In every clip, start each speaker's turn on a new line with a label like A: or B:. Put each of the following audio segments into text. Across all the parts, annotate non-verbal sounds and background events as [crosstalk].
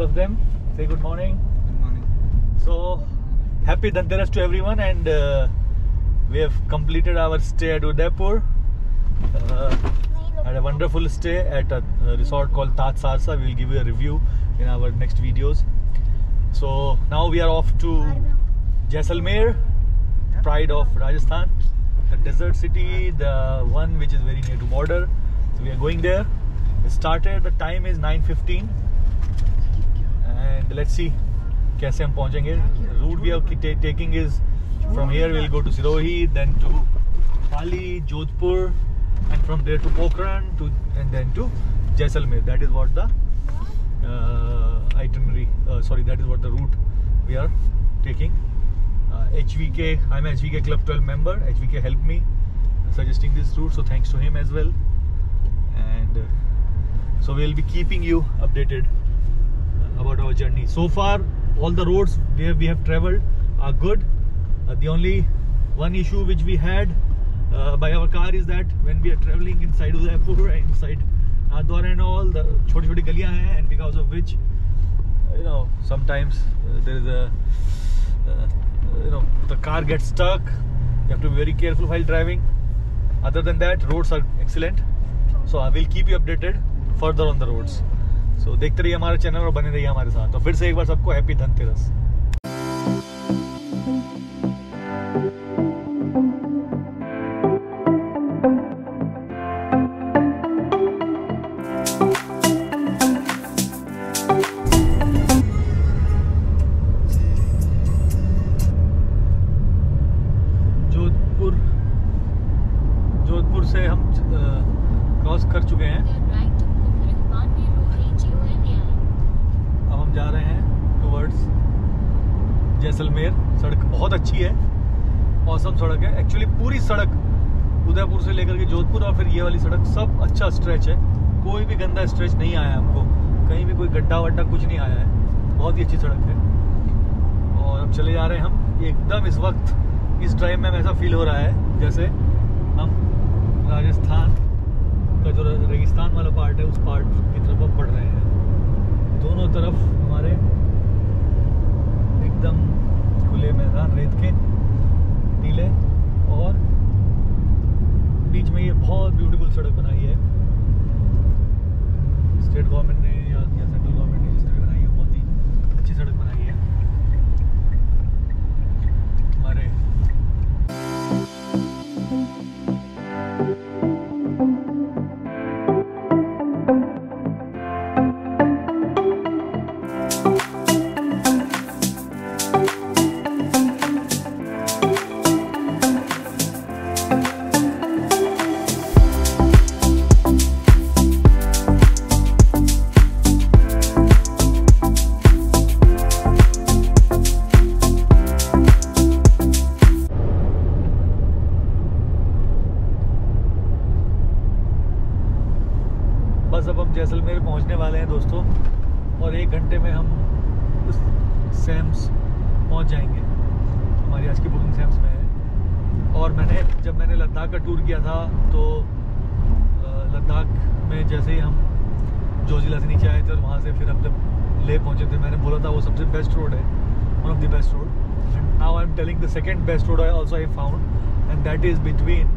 A: of them. Say good morning.
B: Good morning.
A: So, happy Dhanteras to everyone, and uh, we have completed our stay at Udaipur. Uh, had a wonderful stay at a, a resort called Taj Sarsa. We will give you a review in our next videos. So now we are off to Jaisalmer, pride of Rajasthan, the desert city, the one which is very near to border. So we are going there. We started. The time is 9:15, let's see कैसे हम पहुँचेंगे। Route we are taking is from here will go to Sirohi then to Pali Jodhpur and from there to Pokhran to and then to Jaisalmer that is what the itinerary sorry that is what the route we are taking H V K I am H V K club twelve member H V K help me suggesting this route so thanks to him as well and so we will be keeping you updated our journey. So far, all the roads where we have traveled are good. Uh, the only one issue which we had uh, by our car is that when we are traveling inside Udaipur and [laughs] inside Nadwar and all, the choti choti galiyan hai, and because of which, you know, sometimes uh, there is a, uh, you know, the car gets stuck. You have to be very careful while driving. Other than that, roads are excellent. So I will keep you updated further on the roads. So so, देखते रहिए हमारे channel और बने रहिए हमारे साथ। तो फिर से एक बार सबको हैप्पी धनतेरस। जैसलमेर सड़क बहुत अच्छी है औसम सड़क है। एक्चुअली पूरी सड़क उदयपुर से लेकर के जोधपुर और फिर ये वाली सड़क सब अच्छा स्ट्रेच है। कोई भी गंदा स्ट्रेच नहीं आया हमको। कहीं भी कोई गड्ढा वड्ढा कुछ नहीं आया है। बहुत ही अच्छी सड़क है। और अब चले जा रहे हैं हम। एकदम इस वक्त, इस ड्राइव में ऐसा फील हो रहा है, जैसे हम राजस्थान का जो रेगिस्तान वाला पार्ट है, उस पार्ट की तरफ़ अब बढ़ रहे हैं। दोनों तरफ़ एक घंटे में हम उस सैम्स पहुँच जाएँगे। हमारी आज की बुकिंग सैम्स में है। और मैंने, जब मैंने लद्दाख का टूर किया था तो लद्दाख में जैसे ही हम जोजिला से नीचे आए थे और वहाँ से फिर हम जब ले पहुँचे थे मैंने बोला था, वो सबसे बेस्ट रोड है। One of the best road and now I am telling the second best road I also I found and that is between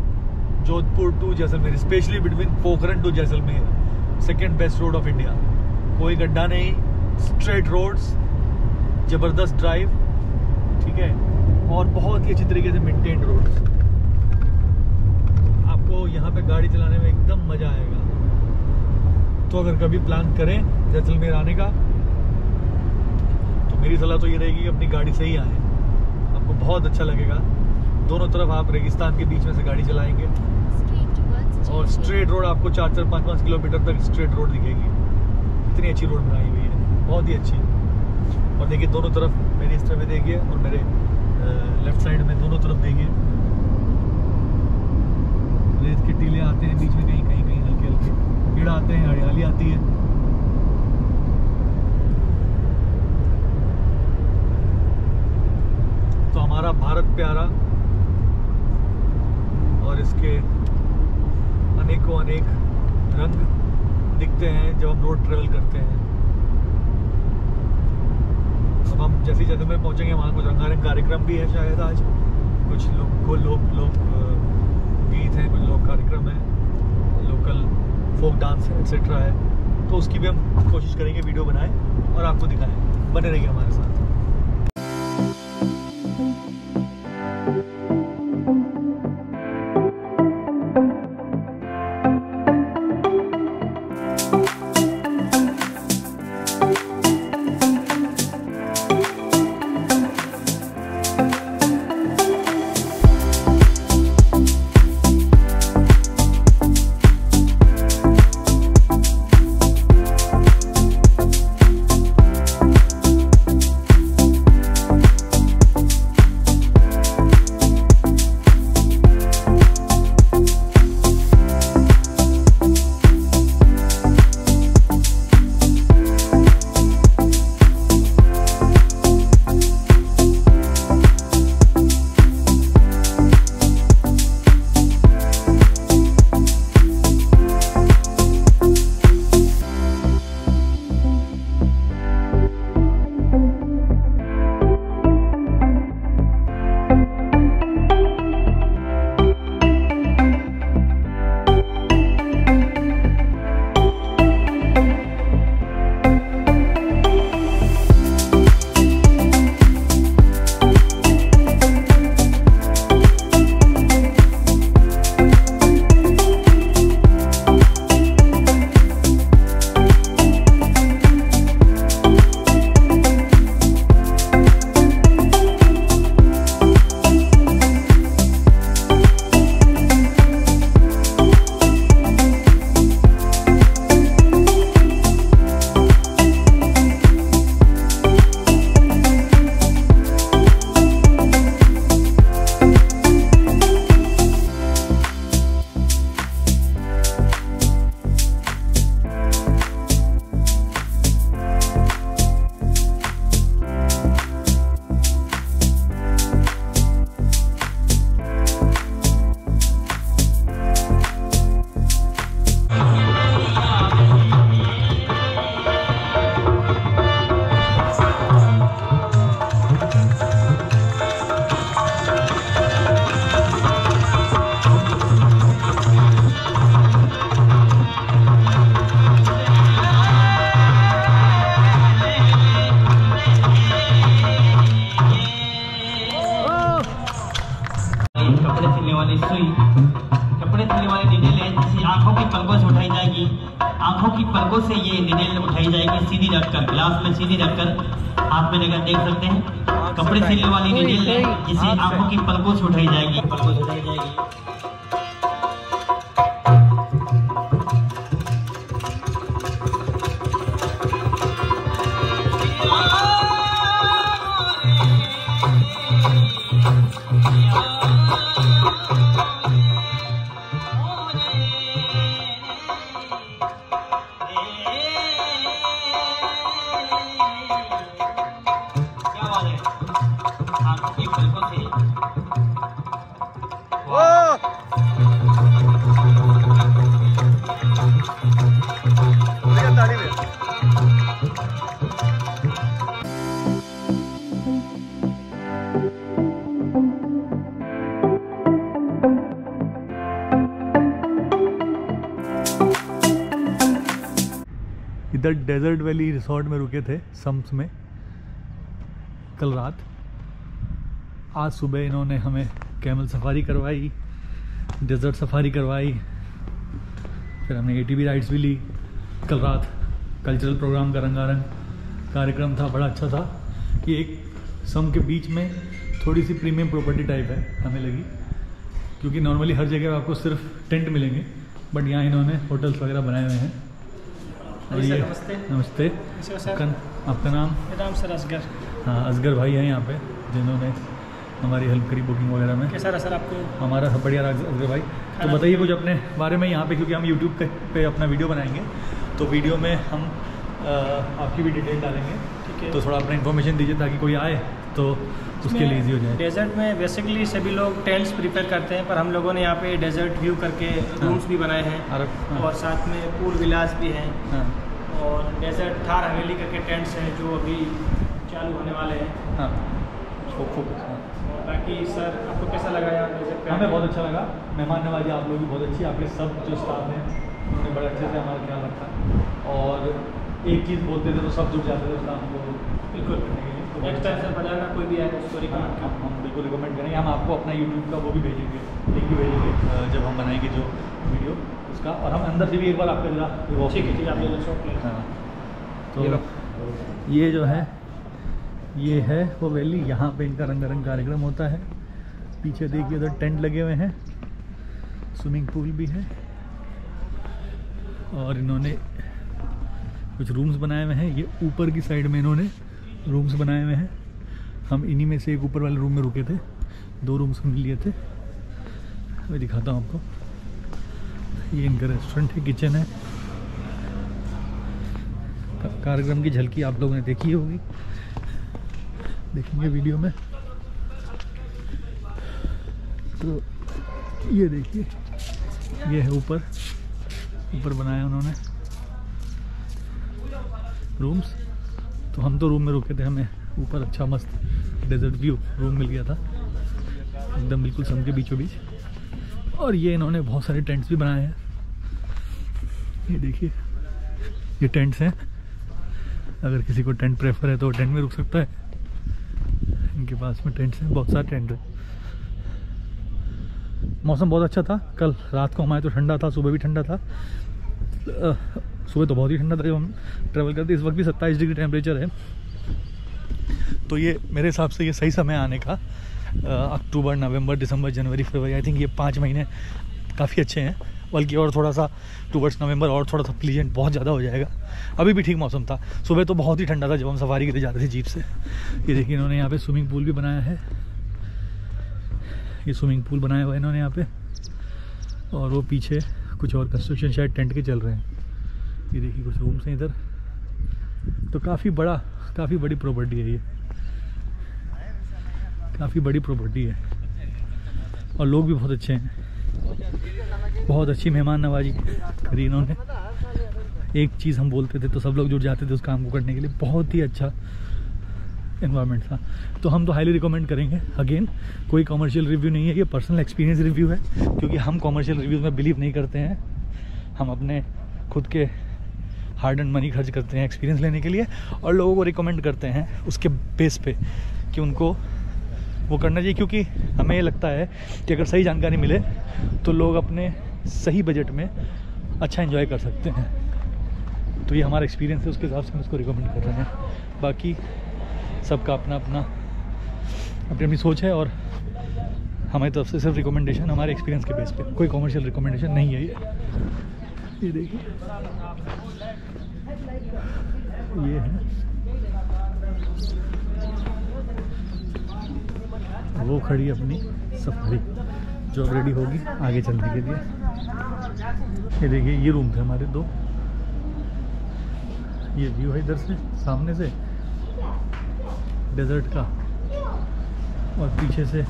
A: Jodhpur to Jaisalmer specially between Pokhran to Jaisalmer second best road of India कोई गड्ढा नहीं straight roads ज़बरदस्त drive ठीक है? और बहुत ही अच्छी तरीके से मेंटेन्ड रोड्स आपको यहाँ पे गाड़ी चलाने में एकदम मज़ा आएगा। तो अगर कभी प्लान करें जैसलमेर आने का तो मेरी सलाह तो ये रहेगी कि अपनी गाड़ी से ही आएँ। आपको बहुत अच्छा लगेगा। दोनों तरफ़ आप रेगिस्तान के बीच में से गाड़ी चलाएँगे। और स्ट्रेट रोड आपको चार चार पाँच पाँच किलोमीटर तक स्ट्रेट रोड दिखेगी। इतनी अच्छी रोड बनाई बहुत ही अच्छी और देखिए, दोनों तरफ़ मेरी इस तरफ़ देखिए और मेरे लेफ़्ट साइड में दोनों तरफ़ देखिए रेत के टीले आते हैं, बीच में कहीं कहीं कहीं हल्के हल्के। पेड़ आते हैं, हरियाली आती है। तो हमारा भारत प्यारा और इसके अनेकों, अनेक रंग दिखते हैं जब हम रोड ट्रेवल करते हैं। जैसे जैसे में पहुँचेंगे, वहाँ कुछ रंगारंग कार्यक्रम भी है शायद आज। कुछ लोग को लोग लोग गीत हैं, कुछ लोग कार्यक्रम है। लोकल फोक डांस है एक्सेट्रा है। तो उसकी भी हम कोशिश करेंगे वीडियो बनाएँ और आपको दिखाएँ। बने रहिए हमारे साथ।
B: सीधी रखकर ग्लास में सीधी रखकर हाथ में लेकर देख सकते हैं। कपड़े सिलने वाली डिटेल है जिसे आँखों की पलकों से उठाई जाएगी। पलकों से उठाई जाएगी।
A: डेजर्ट वैली रिसोर्ट में रुके थे सम्स में कल रात। आज सुबह इन्होंने हमें कैमल सफारी करवाई, डेजर्ट सफारी करवाई, फिर हमने ए राइड्स भी ली। कल रात कल्चरल प्रोग्राम का रंगारंग कार्यक्रम था, बड़ा अच्छा था। ये एक सम के बीच में थोड़ी सी प्रीमियम प्रॉपर्टी टाइप है, हमें लगी। क्योंकि नॉर्मली हर जगह आपको सिर्फ़ टेंट मिलेंगे बट यहाँ इन्होंने होटल्स वगैरह बनाए हुए हैं। और ये
C: नमस्ते।
A: नमस्ते।
C: सर।
A: आपका आपका नाम?
C: मेरा नाम सर असगर।
A: हाँ असगर भाई हैं यहाँ पे जिन्होंने हमारी हेल्प करी बुकिंग वगैरह में।
C: कैसा रहा सर आपको
A: हमारा सब बढ़िया रहा असगर भाई। तो बताइए? कुछ अपने बारे में यहाँ पे क्योंकि हम यूट्यूब पे, पे अपना वीडियो बनाएँगे। तो वीडियो में हम आपकी भी डिटेल डालेंगे।
C: ठीक है।
A: तो थोड़ा अपना इन्फॉर्मेशन दीजिए ताकि कोई आए। तो उसके लिए हो जाए।
C: डेजर्ट में बेसिकली सभी लोग टेंट्स प्रिपेयर करते हैं पर हम लोगों ने यहाँ पे डेजर्ट व्यू करके रूम्स भी बनाए हैं
A: हाँ,
C: और साथ में पूल विलास भी हैं।
A: हाँ,
C: और डेजर्ट थार हवेली करके टेंट्स हैं जो अभी चालू होने वाले हैं।
A: हाँ। हाँ।
C: बाकी सर आपको कैसा लगा यहाँ
A: हमें बहुत अच्छा लगा। मेहमान नवाजी आप लोग भी बहुत अच्छी आपके सब जो स्टाफ हैं उन्होंने बड़े अच्छे से हमारा ख्याल रखा। और एक चीज़ बोलते थे तो सब जुट जाते थे काम को।
C: बिल्कुल।
A: करने के लिए।
C: नेक्स्ट टाइम सर बनाना कोई भी तो उसको
A: हाँ,
C: रिकमेंड
A: हम बिल्कुल रिकमेंड करेंगे। हम आपको अपना यूट्यूब का वो भी भेजेंगे। लिंक भी भेजेंगे जब हम बनाएँगे जो वीडियो उसका। और हम अंदर से भी एक बार आपका जरा
C: ठीक है ठीक है आप ले शॉप ले
A: हाँ।
C: ये
A: तो ये जो है ये है वो वैली यहाँ पे इनका रंगारंग कार्यक्रम होता है। पीछे देखिए उधर टेंट लगे हुए हैं। स्विमिंग पूल भी है। और इन्होंने कुछ रूम्स बनाए हुए हैं। ये ऊपर की साइड में इन्होंने रूम्स बनाए हुए हैं। हम इन्हीं में से एक ऊपर वाले रूम में रुके थे। दो रूम्स हम लिए थे। मैं दिखाता हूँ आपको। ये इनका रेस्टोरेंट है किचन है। कार्यक्रम की झलकी आप लोगों ने देखी होगी। देखेंगे वीडियो में। तो ये देखिए, ये है ऊपर। ऊपर बनाया उन्होंने। रूम्स तो हम तो रूम में रुके थे, हमें ऊपर अच्छा मस्त डेजर्ट व्यू रूम मिल गया था। एकदम बिल्कुल समुद्र के बीचों बीच। और ये इन्होंने बहुत सारे टेंट्स भी बनाए हैं। ये देखिए, ये टेंट्स हैं। अगर किसी को टेंट प्रेफर है तो टेंट में रुक सकता है। इनके पास में टेंट्स हैं, बहुत सारे टेंट हैं। मौसम बहुत अच्छा था। कल रात को हमारे तो ठंडा था, सुबह भी ठंडा था। सुबह तो बहुत ही ठंडा था, जब हम ट्रैवल करते इस वक्त भी सत्ताईस डिग्री टेम्परेचर है। तो ये मेरे हिसाब से ये सही समय आने का अक्टूबर, नवंबर, दिसंबर, जनवरी, फरवरी आई थिंक ये पाँच महीने काफ़ी अच्छे हैं। बल्कि और थोड़ा सा टूवर्ड्स नवंबर और थोड़ा सा प्लीजेंट बहुत ज़्यादा हो जाएगा। अभी भी ठीक मौसम था। सुबह तो बहुत ही ठंडा था, जब हम सवारी के लिए जा रहे थे जीप से। ये देखिए, इन्होंने यहाँ पे स्विमिंग पूल भी बनाया है। ये स्विमिंग पूल बनाया हुआ है इन्होंने यहाँ पे। और वो पीछे कुछ और कंस्ट्रक्शन शायद टेंट के चल रहे हैं। ये देखिए कुछ रूम्स हैं इधर। तो काफ़ी बड़ा, काफ़ी बड़ी प्रॉपर्टी है ये। काफ़ी बड़ी प्रॉपर्टी है। और लोग भी बहुत अच्छे हैं। बहुत अच्छी मेहमान नवाजी करी इन्होंने। एक चीज़ हम बोलते थे तो सब लोग जुड़ जाते थे उस काम को करने के लिए। बहुत ही अच्छा इन्वायरमेंट था। तो हम तो हाईली रिकमेंड करेंगे। अगेन कोई कमर्शियल रिव्यू नहीं है। ये पर्सनल एक्सपीरियंस रिव्यू है। क्योंकि हम कमर्शियल रिव्यूज़ में बिलीव नहीं करते हैं। हम अपने खुद के हार्ड एंड मनी खर्च करते हैं एक्सपीरियंस लेने के लिए और लोगों को रिकमेंड करते हैं उसके बेस पे कि उनको वो करना चाहिए क्योंकि हमें ये लगता है कि अगर सही जानकारी मिले तो लोग अपने सही बजट में अच्छा एंजॉय कर सकते हैं। तो ये हमारा एक्सपीरियंस है, उसके हिसाब से हम इसको रिकमेंड कर रहे हैं। बाकी सबका अपना अपना अपनी अपनी सोच है और हमारी तरफ़ से सिर्फ़ रिकमेंडेशन हमारे एक्सपीरियंस के बेस पे। कोई कॉमर्शियल रिकमेंडेशन नहीं है ये। ये देखिए। ये है। वो खड़ी अपनी सफारी, जो रेडी होगी आगे चलने के लिए। ये देखिए, ये रूम थे हमारे दो। ये व्यू है इधर से, सामने से। डेजर्ट का। और पीछे से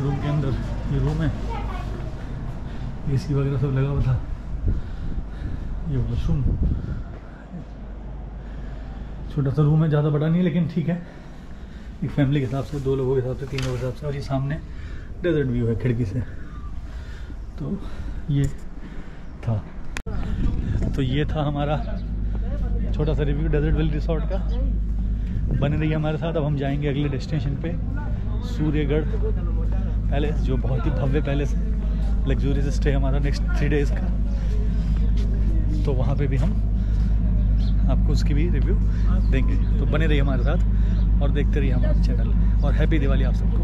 A: रूम के अंदर, ये रूम है। एसी वगैरह सब लगा हुआ था। ये वॉशरूम छोटा सा रूम है, ज़्यादा बड़ा नहीं है लेकिन ठीक है। एक फैमिली के हिसाब से, दो लोगों के हिसाब से, तीन लोगों के हिसाब से, और ये सामने डेजर्ट व्यू है खिड़की से। तो ये था। तो ये था हमारा छोटा सा रिव्यू डेजर्ट वैली रिसोर्ट का। बने रहिए हमारे साथ, अब हम जाएँगे अगले डेस्टिनेशन पे सूर्यगढ़ पैलेस जो बहुत ही भव्य पैलेस है। लग्जूरियस स्टे हमारा नेक्स्ट थ्री डेज़ का। तो वहाँ पे भी हम आपको उसकी भी रिव्यू देंगे। तो बने रहिए हमारे साथ और देखते रहिए हमारे चैनल और हैप्पी दिवाली आप सबको।